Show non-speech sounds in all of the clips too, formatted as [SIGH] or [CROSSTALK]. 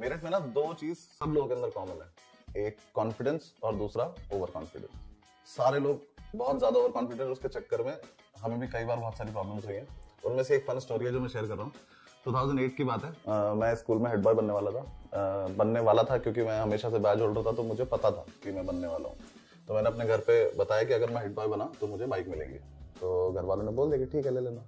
मेरठ में ना दो चीज़ सब लोगों के अंदर कॉमन है। एक कॉन्फिडेंस और दूसरा ओवर कॉन्फिडेंस सारे लोग बहुत ज़्यादा ओवर कॉन्फिडेंट उसके चक्कर में। हमें भी कई बार बहुत सारी प्रॉब्लम्स हुई हैं। उनमें से एक फन स्टोरी है जो मैं शेयर कर रहा हूँ। 2008 की बात है। uh, मैं स्कूल में हेड बॉय बनने वाला था। uh, बनने वाला था क्योंकि मैं हमेशा से बैच होल्डर था तो मुझे पता था कि मैं बनने वाला हूँ। तो मैंने अपने घर पे बताया कि अगर मैं हेड बॉय बना तो मुझे बाइक मिलेगी। तो घर वालों ने बोल दिया कि ठीक है ले लेना।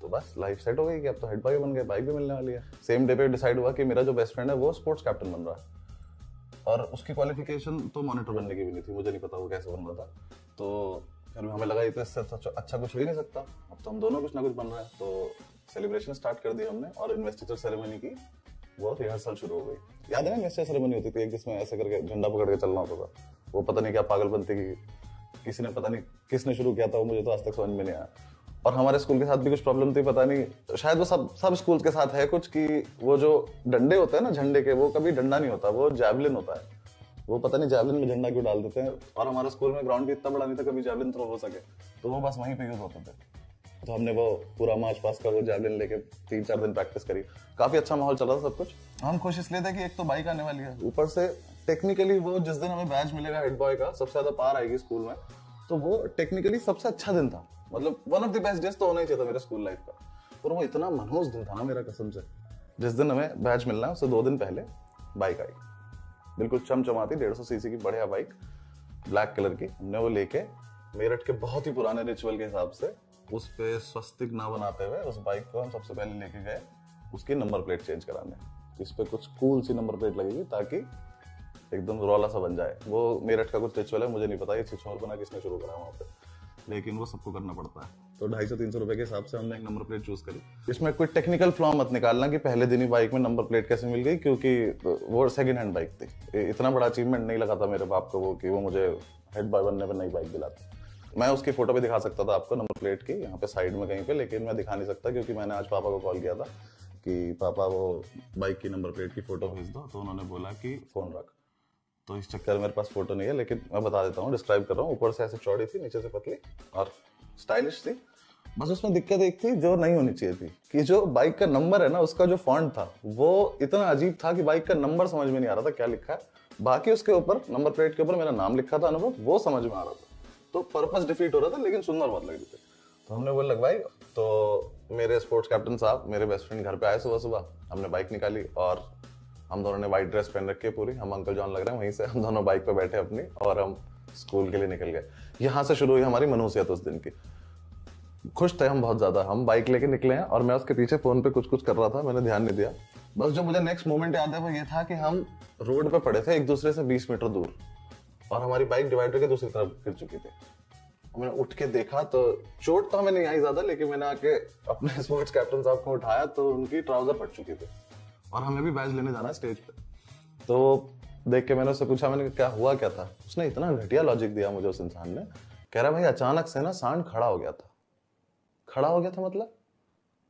तो बस लाइफ सेट हो गई कि अब तो हेड बॉय बन गए बाइक भी मिलने वाली है। सेम डे पे डिसाइड हुआ कि मेरा जो बेस्ट फ्रेंड है वो स्पोर्ट्स कैप्टन बन रहा है। और उसकी क्वालिफिकेशन तो मॉनिटर बनने की भी नहीं थी मुझे नहीं पता वो कैसे बन रहा था। तो फिर हमें लगा तो इससे अच्छा, अच्छा कुछ हो ही नहीं सकता। अब तो हम दोनों कुछ ना कुछ बन रहे हैं। तो सेलिब्रेशन स्टार्ट कर दिया हमने और इन्वेस्टिचर सेरेमनी की वो रिहर्सल शुरू हो गई। याद है ना सेरेमनी होती थी एक जिसमें ऐसे करके झंडा पकड़ के चलना होता था? वो पता नहीं क्या पागल बनती की किसी ने पता नहीं किसने शुरू किया था वो मुझे तो आज तक समझ में नहीं आया। और हमारे स्कूल के साथ भी कुछ प्रॉब्लम थी पता नहीं। शायद वो सब सब स्कूल के साथ है कुछ कि वो जो डंडे होते हैं ना झंडे के वो कभी डंडा नहीं होता वो जैवलिन होता है। वो पता नहीं जैवलिन में झंडा क्यों डाल देते हैं। और हमारे स्कूल में ग्राउंड भी इतना बड़ा नहीं था कभी जैवलिन थ्रो हो सके। तो वो बस वहीं पे यूज़ होते थे। तो हमने वो पूरा मार्च पास का वो जैवलिन लेके तीन चार दिन प्रैक्टिस करी। काफ़ी अच्छा माहौल चला था सब कुछ। हम कोशिश इसलिए थे कि एक तो बाइक आने वाली है। ऊपर से टेक्निकली वो जिस दिन हमें बैच मिलेगा हेड बॉय का सबसे ज़्यादा पार आएगी स्कूल में। तो वो टेक्निकली सबसे अच्छा दिन था। मतलब one of the best days तो होना ही चाहिए था मेरे स्कूल लाइफ का। और वो इतना मनोज दिन था ना मेरा कसम से। जिस दिन हमें बैच मिलना है, उससे दो दिन पहले बाइक आई। बिल्कुल चमचमाती, डेढ़ सौ सीसी की बढ़िया बाइक ब्लैक कलर की, हमने वो लेके, मेरठ के बहुत ही पुराने रिचुअल के हिसाब से, उस पे स्वस्तिक ना बनाते हुए उस बाइक को हम सबसे पहले लेके गए, उसकी नंबर प्लेट चेंज कराने। इस पर कुछ कूल सी नंबर प्लेट लगेगी ताकि एकदम रौला सा बन जाए। वो मेरठ का कुछ रिचुअल है, मुझे नहीं पता, ये छिछोर बना किसने शुरू करा वहाँ पे। लेकिन वो सबको करना पड़ता है। तो ढाई सौ, तीन सौ रुपए के हिसाब से हमने एक नंबर प्लेट चूज़ करी। इसमें कोई टेक्निकल फ्लॉ मत निकालना कि पहले दिन ही बाइक में नंबर प्लेट कैसे मिल गई, क्योंकि वो सेकंड हैंड बाइक थी। इतना बड़ा अचीवमेंट नहीं लगा था मेरे बाप को वो, कि वो मुझे हेड बॉय बनने पर नई बाइक दिलाते। मैं उसकी फ़ोटो भी दिखा सकता था आपको नंबर प्लेट की, यहाँ पे साइड में कहीं पे, लेकिन मैं दिखा नहीं सकता क्योंकि मैंने आज पापा को कॉल किया था कि, पापा, वो बाइक की नंबर प्लेट की फ़ोटो भेज दो। तो उन्होंने बोला कि, फ़ोन रख। तो इस चक्कर मेरे पास फ़ोटो नहीं है, लेकिन मैं बता देता हूँ डिस्क्राइब कर रहा हूँ। ऊपर से ऐसे चौड़ी थी, नीचे से पतली और स्टाइलिश थी। बस उसमें दिक्कत एक थी जो नहीं होनी चाहिए थी, कि जो बाइक का नंबर है ना, उसका जो फॉन्ट था, वो इतना अजीब था कि बाइक का नंबर समझ में नहीं आ रहा था क्या लिखा है। बाकी उसके ऊपर नंबर प्लेट के ऊपर मेरा नाम लिखा था अनुभव, वो समझ में आ रहा था। तो पर्पज डिफीट हो रहा था, लेकिन सुंदर बहुत लग रही थी तो हमने बोल लगवाई तो मेरे स्पोर्ट्स कैप्टन साहब, मेरे बेस्ट फ्रेंड घर पे आए सुबह सुबह हमने बाइक निकाली और हम दोनों ने व्हाइट ड्रेस पहन रखी है पूरी। हम अंकल जॉन लग रहे हैं, वहीं से हम दोनों बाइक पे बैठे अपनी और हम स्कूल के लिए निकल गए। यहाँ से शुरू हुई हमारी मनुष्यत उस दिन की। खुश थे हम बहुत ज़्यादा। हम बाइक लेके निकले हैं और मैं उसके पीछे फ़ोन पे कुछ कुछ कर रहा था, मैंने ध्यान नहीं दिया। बस जो मुझे नेक्स्ट मोमेंट याद है वो ये था कि हम रोड पे पड़े थे, एक दूसरे से बीस मीटर दूर। और हमारी बाइक डिवाइडर के दूसरी तरफ़ गिर चुकी थी। मैंने उठ के देखा तो चोट तो हमें नहीं आई ज़्यादा, लेकिन मैंने आके अपने स्पोर्ट्स कैप्टन साहब को उठाया तो उनकी ट्राउज़र फट चुकी थी। और हमें भी बैच लेने जाना स्टेज पे। तो देख के मैंने उससे पूछा, मैंने क्या हुआ, क्या था? उसने इतना घटिया लॉजिक दिया मुझे उस इंसान ने कह रहा, भाई, अचानक से ना सांड खड़ा हो गया था। खड़ा हो गया था मतलब?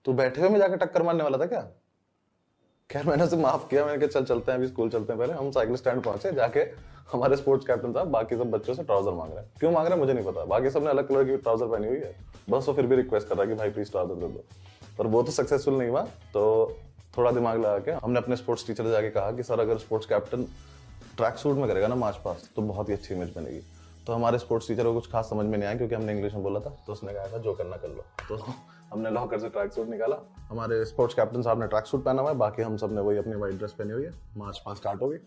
तू बैठे हुए में जाकर टक्कर मारने वाला था क्या? खैर, मैंने उसे माफ़ किया, मैंने कहा, चल, चलते हैं, अभी स्कूल चलते हैं पहले। हम साइकिल स्टैंड पहुँचे, जाके हमारे स्पोर्ट्स कैप्टन साहब, बाकी सब बच्चों से ट्राउज़र मांग रहे हैं। क्यों मांग रहे हैं? मुझे नहीं पता। बाकी सबने अलग कलर की ट्राउज़र पहनी हुई है। बस वो फिर भी रिक्वेस्ट कर रहा है कि, भाई प्लीज़ ट्राउज़र दे दो। पर वो तो सक्सेसफुल नहीं हुआ तो थोड़ा दिमाग लगा के, हमने अपने स्पोर्ट्स टीचर जाके कहा कि, सर, अगर स्पोर्ट्स कैप्टन ट्रैक सूट में करेगा ना मार्च पास तो बहुत ही अच्छी इमेज बनेगी। तो हमारे स्पोर्ट्स टीचर को कुछ खास समझ में नहीं आया, क्योंकि हमने इंग्लिश में बोला था तो उसने कहा था, जो करना कर लो। तो हमने लॉकर से ट्रैक सूट निकाला। हमारे स्पोर्ट्स कैप्टन साहब ने ट्रैक सूट पहना हुआ है, बाकी हम सबने वही अपनी व्हाइट ड्रेस पहनी हुई है मार्च पास स्टार्ट होगी।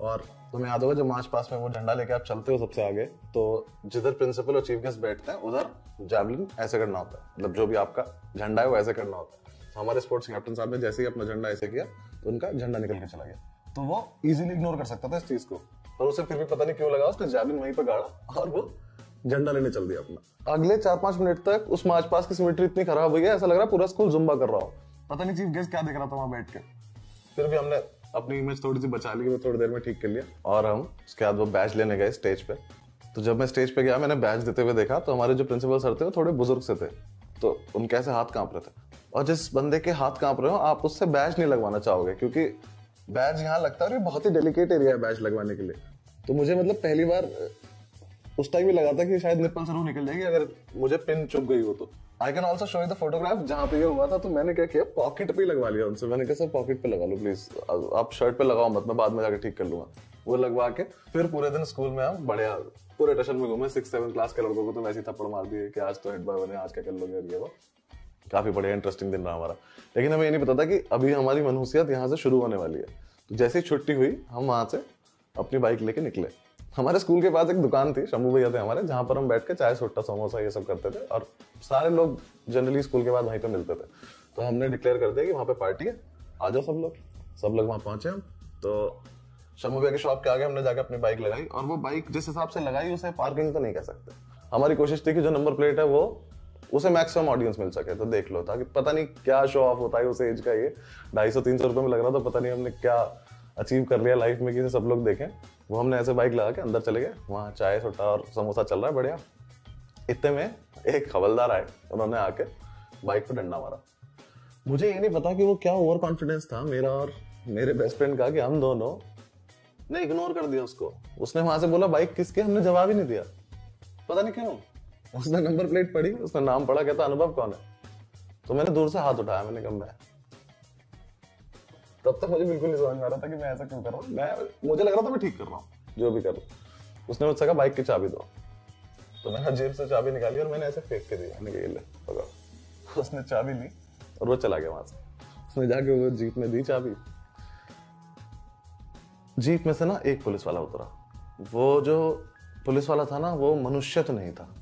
और तुम्हें याद होगा, जब मार्च पास में वो झंडा लेके आप चलते हो सबसे आगे तो जिधर प्रिंसिपल और चीफ गेस्ट बैठते हैं, उधर जैवलिन ऐसे करना होता है। मतलब जो भी आपका झंडा है, वो ऐसे करना होता है। हमारे स्पोर्ट्स कैप्टन साहब ने जैसे ही अपना झंडा ऐसे किया तो उनका झंडा निकल के चला गया। तो वो इजीली इग्नोर कर सकता था इस चीज़ को। पर उसे फिर भी पता नहीं क्यों लगा, उसने जैवलिन वहीं पर गाड़ा और वो झंडा लेने चल दिया अपना। अगले चार पाँच मिनट तक उस मार्च पास की सिमेट्री इतनी खराब हुई है, ऐसा लग रहा है पूरा स्कूल जुम्बा कर रहा हो। पता नहीं चीफ गेस्ट क्या देख रहा था वहाँ बैठ के। फिर भी हमने अपनी इमेज थोड़ी सी बचा ली वो थोड़ी देर में ठीक कर लिया। और हम उसके बाद वो बैच लेने गए स्टेज पे। तो जब मैं स्टेज पे गया, मैंने बैच देते हुए देखा तो हमारे जो प्रिंसिपल सर थे, वो थोड़े बुज़ुर्ग से थे। तो उनके ऐसे हाथ काँप रहे थे। और जिस बंदे के हाथ काँप रहे हो, आप उससे बैच नहीं लगवाना चाहोगे, क्योंकि बैच यहाँ लगता है और बहुत ही डेलिकेट एरिया है बैच लगवाने के लिए। तो मुझे मतलब पहली बार, उस टाइम भी लगा था कि शायद निप्पल रूह निकल जाएगी, अगर मुझे पिन चुप गई हो तो। I can also show the photograph जहाँ पे ये हुआ था तो मैंने क्या किया पॉकेट पे लगवा लिया उनसे। मैंने कहा, सर पॉकेट पे लगा लो प्लीज़ आप शर्ट पे लगाओ मत, मैं बाद में जाकर ठीक कर लूँगा। वो लगवा के, फिर पूरे दिन स्कूल में हम बढ़िया, पूरे टशन में घूमे सिक्स सेवन क्लास के लड़कों को तो वैसे थप्पड़ मार दिए कि आज तो हेड बॉय बने, आज क्या कर लोगे ये वो। काफ़ी बढ़िया इंटरेस्टिंग दिन रहा हमारा। लेकिन हमें ये नहीं पता था कि अभी हमारी मनहूसियत यहाँ से शुरू होने वाली है। तो जैसे ही छुट्टी हुई, हम वहाँ से अपनी बाइक लेके निकले। हमारे स्कूल के पास एक दुकान थी, शंभू भैया थे हमारे, जहाँ पर हम बैठ के चाय सुट्टा समोसा ये सब करते थे और सारे लोग जनरली स्कूल के बाद वहीं पर मिलते थे। तो हमने डिक्लेयर कर दिया कि वहाँ पे पार्टी है, आ जाओ सब लोग। सब लोग वहाँ पहुँचे हम। तो शंभू भैया की शॉप के आगे हमने जाके अपनी बाइक लगाई और वो बाइक जिस हिसाब से लगाई, उसे पार्किंग तो नहीं कह सकते। हमारी कोशिश थी कि जो नंबर प्लेट है वो उसे मैक्सिमम ऑडियंस मिल सके तो देख लो, ताकि पता नहीं क्या शो ऑफ़ होता है उस एज का ये। ढाई सौ, तीन सौ रुपये में लग रहा था पता नहीं हमने क्या अचीव कर लिया लाइफ में, कि सब लोग देखें। वो हमने ऐसे बाइक लगा के अंदर चले गए। वहाँ चाय सोटा और समोसा चल रहा है, बढ़िया। इतने में एक हवलदार आए, उन्होंने आके बाइक पर डंडा मारा। मुझे ये नहीं पता कि वो क्या ओवर कॉन्फिडेंस था मेरा और मेरे बेस्ट फ्रेंड का, कि हम दोनों ने इग्नोर कर दिया उसको। उसने वहाँ से बोला बाइक किसके? हमने जवाब ही नहीं दिया। पता नहीं क्यों? उसने नंबर प्लेट पढ़ी, उसने नाम पढ़ा, कहता, अनुभव कौन है? तो मैंने दूर से हाथ उठाया, मैंने कहा, मैं. तब तक मुझे बिल्कुल नहीं समझ में आ रहा था कि मैं ऐसा क्यों कर रहा हूँ। मैं, मुझे लग रहा था मैं ठीक कर रहा हूँ, जो भी कर रहा हूँ। उसने मुझसे कहा, बाइक की चाबी दो। तो मैंने जेब से चाबी निकाली और मैंने ऐसे फेंक के दिया। मैंने कहा पकड़। उसने चाबी ली और वो चला गया वहाँ से। उसने जाके वो जीप में दी चाबी। जीप में से ना एक पुलिस वाला उतरा। वो जो पुलिस वाला था ना, वो मनुष्य तो नहीं था।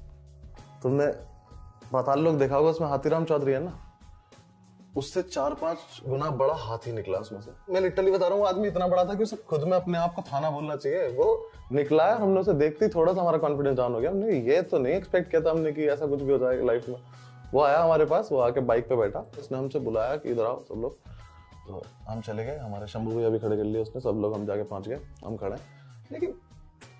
तुमने पाताल लोग देखा होगा, उसमें हाथीराम चौधरी है ना? उससे चार पाँच गुना बड़ा हाथी निकला उसमें से। मैं लिटरली बता रहा हूँ आदमी इतना बड़ा था कि उसे खुद में अपने आप को थाना बोलना चाहिए। वो निकला है, हमने उसे देखते ही थोड़ा सा हमारा कॉन्फिडेंस डाउन हो गया। हमने ये तो नहीं एक्सपेक्ट किया था हमने कि ऐसा कुछ भी हो जाएगा लाइफ में। वो आया हमारे पास, वो आके बाइक पे बैठा। उसने हमसे बुलाया कि इधर आओ, सब लोग। तो हम चले गए, हमारे शंभू भैया भी खड़े कर लिए उसने, सब लोग हम जाके पहुँच गए, हम खड़े। लेकिन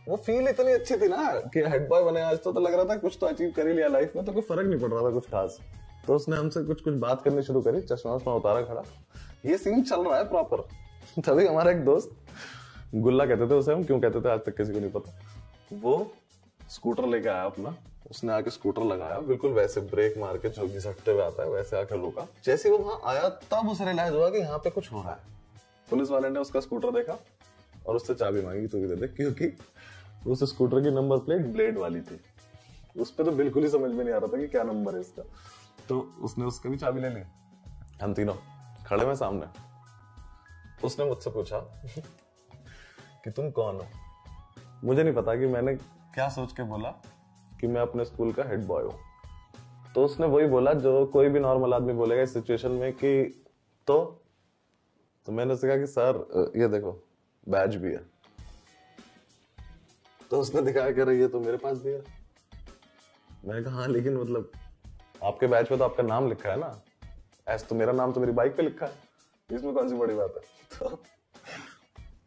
वो फील इतनी अच्छी थी ना कि हेड बॉय बने आज तो, तो लग रहा था कुछ तो अचीव कर ही लिया लाइफ में तो कोई फ़र्क नहीं पड़ रहा था कुछ खास। तो उसने हमसे कुछ कुछ बात करनी शुरू करी चश्मा वश्मा उतारा खड़ा। ये सीन चल रहा है प्रॉपर [LAUGHS] तभी हमारा एक दोस्त गुल्ला कहते थे उसे हम क्यों कहते थे? आज तक किसी को नहीं पता। वो स्कूटर लेके आया अपना। उसने आके स्कूटर लगाया बिल्कुल वैसे ब्रेक मार के जो घिसटते हुए आता है वैसे आकर रुका। जैसे वो वहाँ आया तब उसे रियलाइज़ हुआ कि यहाँ पे कुछ हो रहा है। पुलिस वाले ने उसका स्कूटर देखा और उससे चाबी मांगी तू भी दे दे क्योंकि उस स्कूटर की नंबर प्लेट ब्लेड वाली थी। उस पर तो बिल्कुल ही समझ में नहीं आ रहा था कि क्या नंबर है इसका। तो उसने उसकी भी चाबी ले ली। हम तीनों खड़े में सामने। उसने मुझसे पूछा कि तुम कौन हो? मुझे नहीं पता कि मैंने क्या सोच के बोला कि मैं अपने स्कूल का हेड बॉय हूँ। तो उसने वही बोला जो कोई भी नॉर्मल आदमी बोलेगा इस सिचुएशन में कि तो? तो मैंने उससे कहा कि, सर ये देखो बैच भी है। तो उसने दिखाया कह रही है तो मेरे पास है। मैंने कहा, लेकिन मतलब आपके बैच में तो आपका नाम लिखा है ना। ऐसा तो मेरा नाम तो मेरी बाइक पे लिखा है। इसमें कौन सी बड़ी बात है?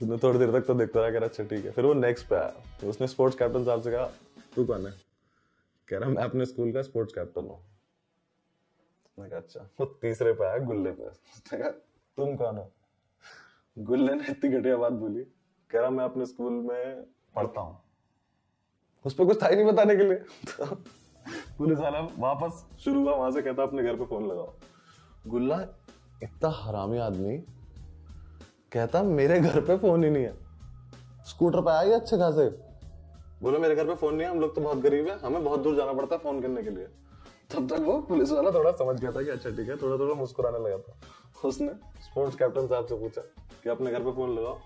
तो थोड़ी देर तक तो देखता रहा कह रहा अच्छा ठीक है। फिर वो नेक्स्ट पे आया। तो उसने स्पोर्ट्स कैप्टन साहब से कहा, तू कौन है? कह रहा, मैं अपने स्कूल का स्पोर्ट्स कैप्टन हूँ। मैं कहा अच्छा। वो तीसरे पे आया गुल्ले पे। उसने कहा, तुम कौन हो? गुल्ले ने इतनी घटिया बात बोली। कह रहा, मैं अपने स्कूल में पढ़ता हूँ। उस पर कुछ था ही नहीं बताने के लिए। [LAUGHS] पुलिस वाला वापस शुरू हुआ, वहाँ से कहता, अपने घर पे फ़ोन लगाओ। गुल्ला, इतना हरामी आदमी, कहता, मेरे घर पे फ़ोन ही नहीं है। स्कूटर पे आया अच्छे खासे? बोलो, मेरे घर पे फ़ोन नहीं है, हम लोग तो बहुत गरीब है, हमें बहुत दूर जाना पड़ता है फ़ोन करने के लिए। तब तक वो पुलिस वाला थोड़ा समझ गया था कि अच्छा ठीक है थोड़ा थोड़ा मुस्कुराने लगा था। उसने स्पोर्ट्स कैप्टन साहब से पूछा कि अपने घर पे फ़ोन लगाओ।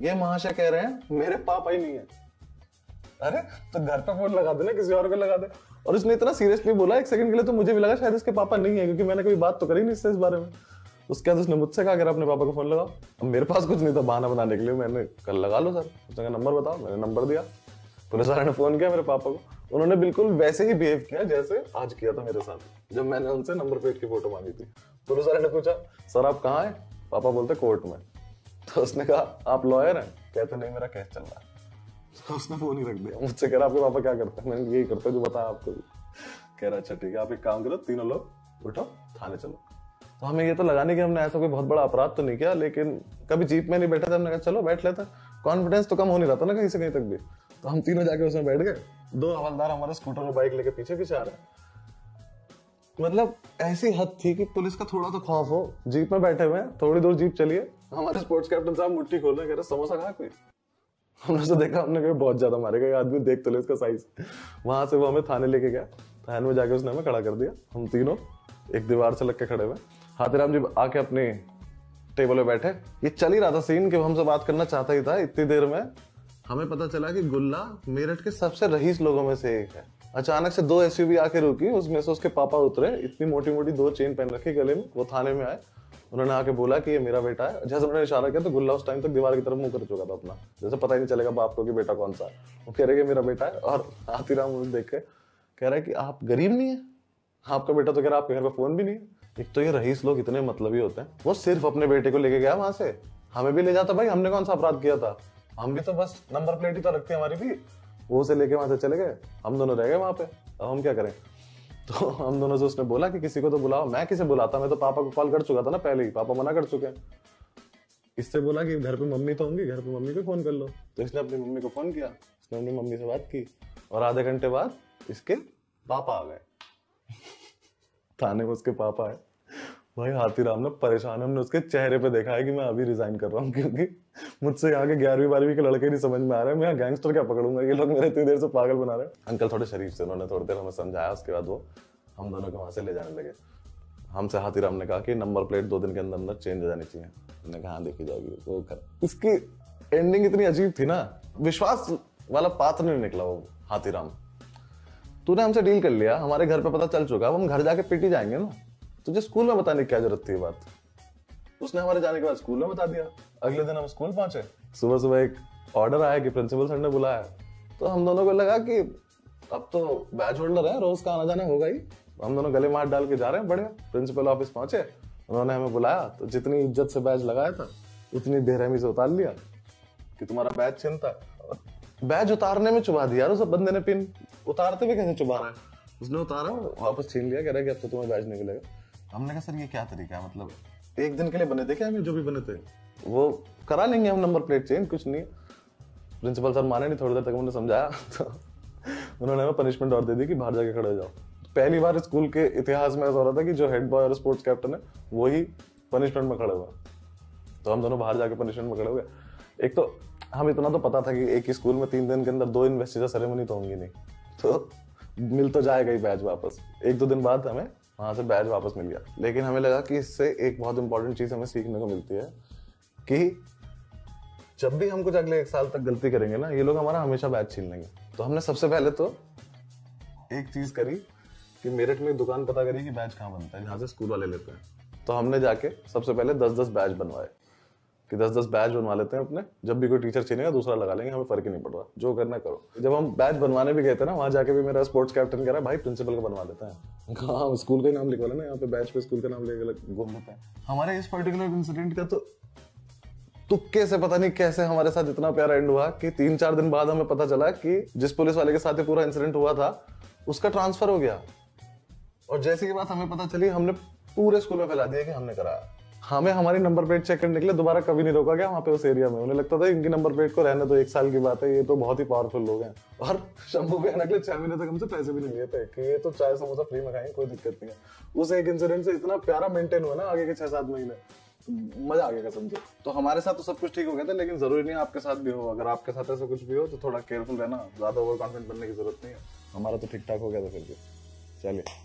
ये महाशय कह रहे हैं, मेरे पापा ही नहीं है। अरे तो घर पे फ़ोन लगा दे ना किसी और को लगा दे। और उसने इतना सीरियसली बोला, एक सेकंड के लिए तो मुझे भी लगा शायद इसके पापा नहीं है, क्योंकि मैंने कभी बात तो करी नहीं इससे इस बारे में। उसके बाद उसने मुझसे कहा अगर अपने पापा को फ़ोन लगाओ। अब मेरे पास कुछ नहीं था बहाना बनाने के लिए, मैंने कल लगा लो सर। उसने कहा, नंबर बताओ, मैंने नंबर दिया। पुलिस वाले ने फ़ोन किया मेरे पापा को। उन्होंने बिल्कुल वैसे ही बिहेव किया जैसे आज किया था मेरे साथ। जब मैंने उनसे नंबर प्लेट की फ़ोटो मांगी थी। पुलिस वाले ने पूछा, सर, आप कहाँ हैं? पापा बोलते, कोर्ट में। तो उसने कहा, आप लॉयर हैं? कहते, नहीं, मेरा केस चल रहा है। उसने फ़ोन ही रख दिया। [LAUGHS] मुझसे कह रहा, आपके पापा क्या करते हैं? मैंने यही करता जो बताया आपको भी। कह रहा अच्छा ठीक है, आप एक काम करो, तीनों लोग उठो थाने चलो। तो हमें ये तो लगाने की हमने ऐसा कोई बहुत बड़ा अपराध तो नहीं किया, लेकिन कभी जीप में नहीं बैठा था, हमने कहा, चलो, बैठ लेते कॉन्फिडेंस तो कम हो नहीं रहा था ना कहीं से कहीं तक भी। तो हम तीनों जाके उसमें बैठ गए। दो हवलदार हमारे स्कूटर में बाइक लेके पीछे पीछे आ रहे हैं। मतलब ऐसी हद थी कि पुलिस का थोड़ा तो खौफ हो। जीप में बैठे हुए हैं, थोड़ी दूर जीप चलिए हमारे स्पोर्ट्स कैप्टन साहब मुट्ठी खोल रहे, समोसा खा कोई? हमने तो देखा, हमने कहा, बहुत ज़्यादा मारेगा ये आदमी, देख तो ले इसका साइज़ वहाँ से वो हमें थाने लेके गया। थाने में जाके उसने हमें खड़ा कर दिया। हम तीनों एक दीवार से लग के खड़े हुए। हाथीराम जी आके अपने टेबल पे बैठे। ये चल ही रहा था सीन कि हमसे बात करना चाहता ही था। इतनी देर में हमें पता चला कि गुल्ला मेरठ के सबसे रईस लोगों में से एक है। अचानक से दो एसयूवी आके रुकी, उसमें से उसके पापा उतरे, इतनी मोटी मोटी दो चेन पहन रखी गले में, वो थाने में आए। उन्होंने आके बोला कि ये मेरा बेटा है। जैसे उन्होंने इशारा किया तो गुल्ला उस टाइम तक दीवार की तरफ़ मुँह कर चुका था अपना। जैसे पता ही नहीं चलेगा बाप को कि बेटा कौन सा है। वो कह रहे कि मेरा बेटा है और हाथीराम मुझे देख के कह रहा है कि आप गरीब नहीं है? आपका बेटा तो कह रहा है आपके घर पे फ़ोन भी नहीं है। एक तो ये रईस लोग इतने मतलबी होते हैं। वो सिर्फ़ अपने बेटे को लेके गया वहाँ से। हमें भी ले जाता भाई, हमने कौन सा अपराध किया था? हम भी तो बस नंबर प्लेट ही तो रखते हमारी भी। वो से लेके वहाँ से चले गए। हम दोनों रह गए वहाँ पे। अब हम क्या करें? तो हम दोनों से उसने बोला कि किसी को तो बुलाओ। मैं किसे बुलाता? मैं तो पापा को कॉल कर चुका था ना पहले ही। पापा मना कर चुके हैं। इससे बोला कि घर पे मम्मी तो होंगी घर पे मम्मी को फ़ोन कर लो। तो इसने अपनी मम्मी को फ़ोन किया। इसने अपनी मम्मी से बात की। और आधे घंटे बाद इसके पापा आ गए। थाने में उसके पापा है भाई हाथीराम ने परेशान हमने उसके चेहरे पे देखा है कि मैं अभी रिजाइन कर रहा हूँ, क्योंकि मुझसे यहाँ के ग्यारहवीं, बारहवीं के लड़के नहीं समझ में आ रहे हैं, मैं गैंगस्टर क्या पकड़ूँगा? ये लोग मेरे इतनी देर से पागल बना रहे हैं। अंकल थोड़े शरीफ से उन्होंने थोड़ी देर हमें समझाया, उसके बाद वो हम दोनों को वहाँ से ले जाने लगे। हमसे हाथीराम ने कहा कि नंबर प्लेट दो दिन के अंदर अंदर चेंज हो जानी चाहिए। हमने कहा हाँ देखी जाएगी। वो कर उसकी एंडिंग इतनी अजीब थी ना, विश्वास वाला पात्र नहीं निकला वो हाथीराम तूने हमसे डील कर लिया, हमारे घर पे पता चल चुका, अब हम घर जाके पिटी जाएँगे ना। तुझे स्कूल में बताने की क्या ज़रूरत थी बात? उसने हमारे जाने के बाद स्कूल में बता दिया। अगले दिन हम स्कूल पहुँचे। सुबह सुबह एक ऑर्डर आया कि प्रिंसिपल सर ने बुलाया। तो हम दोनों को लगा कि अब तो बैच होल्डर है, रोज का आना जाना होगा ही। हम दोनों गले मार डाल के जा रहे हैं, बढ़िया। प्रिंसिपल ऑफ़िस पहुँचे। उन्होंने हमें बुलाया। तो जितनी इज़्ज़त से बैच लगाया था, उतनी बेरहमी से उतार लिया कि तुम्हारा बैच चिंता बैच उतारने में चुबा दिया उस बंदे ने पिन। उतारते हुए कैसे चुबा रहा है? उसने उतारा, वापस छीन लिया, कह रहा है कि अब तो तुम्हें बैच निकलेगा हमने कहा सर ये क्या तरीका है? मतलब एक दिन के लिए बने थे क्या हमें? जो भी बने थे। वो करा लेंगे हम नंबर प्लेट चेंज कुछ नहीं। प्रिंसिपल सर माने नहीं थोड़ी देर तक हमने समझाया। [LAUGHS] तो उन्होंने हमें पनिशमेंट और दे दी कि बाहर जाके खड़े हो जाओ। पहली बार स्कूल के इतिहास में ऐसा हो रहा था कि जो हेड बॉय और स्पोर्ट्स कैप्टन है वही पनिशमेंट में खड़े हुआ तो हम दोनों बाहर जाके पनिशमेंट में खड़े हुए। एक तो हम इतना तो पता था कि एक ही स्कूल में तीन दिन के अंदर दो इन्वेस्टिगर सेरेमनी तो होंगी नहीं। तो मिल तो जाएगा ही बैच वापस। एक दो दिन बाद हमें वहाँ से बैज वापस मिल गया। लेकिन हमें लगा कि इससे एक बहुत इंपॉर्टेंट चीज़ हमें सीखने को मिलती है कि जब भी हम कुछ अगले एक साल तक गलती करेंगे ना, ये लोग हमारा हमेशा बैच छीन लेंगे। तो हमने सबसे पहले तो एक चीज़ करी कि मेरठ में दुकान पता करी कि बैच कहाँ बनता है, जहाँ से स्कूल वाले लेते हैं। तो हमने जाके सबसे पहले दस दस बैच बनवाए। कि दस दस बैच बनवा लेते हैं अपने। जब भी कोई टीचर छीनेगा, दूसरा लगा लेंगे, हमें फ़र्क ही नहीं पड़ रहा। जो करना करो। जब हम बैच बनवाने भी गए थे ना, वहाँ जाके भी मेरा स्पोर्ट्स कैप्टन कह रहा है, भाई प्रिंसिपल का बनवा देता है। हाँ स्कूल का नाम लिखवा लेना, यहाँ पे बैच पे स्कूल का नाम लेके घूम लेते हैं। हमारे इस पर्टिकुलर इंसिडेंट का तो तुक्के से पता नहीं कैसे हमारे साथ इतना प्यारा एंड हुआ कि तीन चार दिन बाद हमें पता चला कि जिस पुलिस वाले के साथ ये पूरा इंसिडेंट हुआ था, उसका ट्रांसफ़र हो गया। और जैसे की बात हमें पता चली, हमने पूरे स्कूल में फैला दिया कि हमने कराया। हमें हमारी नंबर प्लेट चेक करने के लिए दोबारा कभी नहीं रोका गया, वहाँ पे उस एरिया में। उन्हें लगता था इनकी नंबर प्लेट को रहने तो एक साल की बात है, ये तो बहुत ही पावरफुल लोग हैं। और शंभू के अगले छह महीने तक हमसे पैसे भी नहीं लिए थे, कि ये तो चाय समोसा फ्री में खाएँगे, कोई दिक्कत नहीं है। उस एक इंसिडेंट से इतना प्यारा मेंटेन हुआ ना, आगे के छह सात महीने मज़ा आ गया समझो तो हमारे साथ तो सब कुछ ठीक हो गया था, लेकिन ज़रूरी नहीं आपके साथ भी हो। अगर आपके साथ ऐसा कुछ भी हो तो थोड़ा केयरफुल रहना, ज़्यादा ओवर कॉन्फिडेंट बनने की ज़रूरत नहीं है। हमारा तो ठीक ठाक हो गया था फिर भी। चलिए।